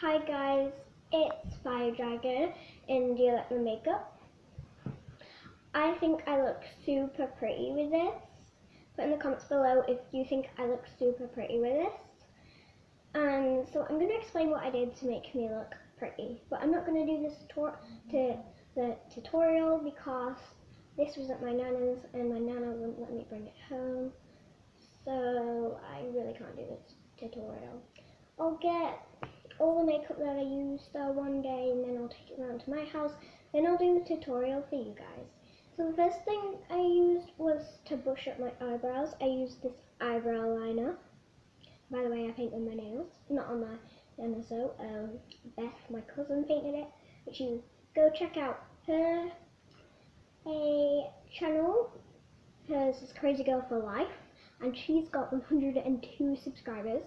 Hi guys, it's Fire Dragon in Do You Like My Makeup. I think I look super pretty with this. Put in the comments below if you think I look super pretty with this. And so I'm going to explain what I did to make me look pretty. But I'm not going to do this to the tutorial because this was at my nana's and my nana wouldn't let me bring it home. So I really can't do this tutorial. I'll get all the makeup that I used uh, one day and then I'll take it around to my house. Then I'll do a tutorial for you guys. So the first thing I used was to brush up my eyebrows. I used this eyebrow liner. By the way, I painted my nails, not on my nana so. Um, Beth, my cousin, painted it. Which you go check out her a channel. Hers is Crazy Girl for Life, and she's got 102 subscribers.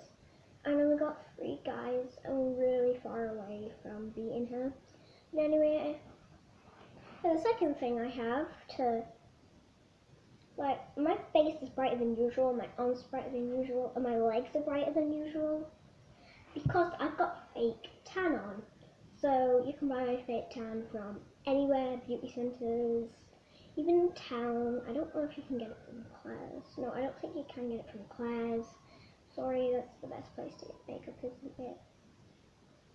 And I only got three guys. I'm really far away from beating her. But anyway, the second thing I have to like my face is brighter than usual, my arms brighter than usual, and my legs are brighter than usual because I've got fake tan on. So you can buy fake tan from anywhere, beauty centres, even town. I don't know if you can get it from Claire's. No, I don't think you can get it from Claire's. Sorry, that's the best place to get makeup, isn't it?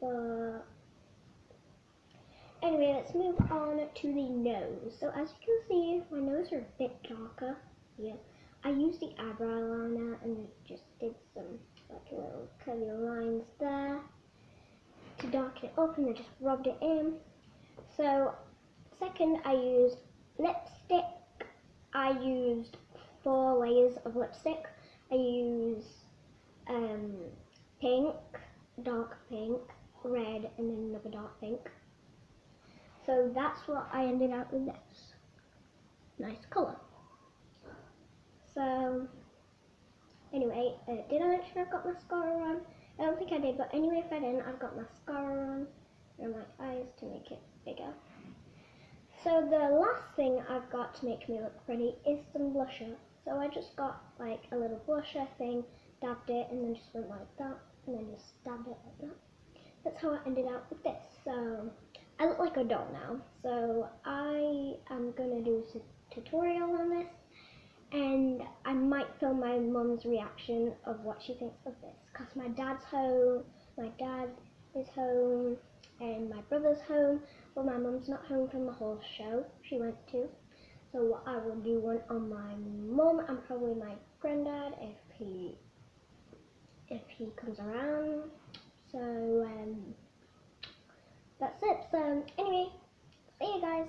But anyway, let's move on to the nose. So as you can see, my nose are a bit darker Yeah. I used the eyebrow liner and just did some like little curly lines there to darken it up and then just rubbed it in. So second I used lipstick. I used four layers of lipstick. I used um, pink, dark pink, red, and then another dark pink. So that's what I ended up with this. Nice colour. So, anyway, uh, did I mention I've got mascara on? I don't think I did, but anyway, if I didn't, I've got mascara on around my eyes to make it bigger. So the last thing I've got to make me look pretty is some blusher. So I just got like a little blusher thing dabbed it, and then just went like that, and then just dabbed it like that. That's how I ended up with this. So I look like a doll now. So I am gonna do a tutorial on this, and I might film my mum's reaction of what she thinks of this, cause my dad's home, my dad is home, and my brother's home. but my mum's not home from the horse show she went to. So what I will do one on my mum and probably my granddad if he if he comes around. So um, that's it. So anyway, see you guys.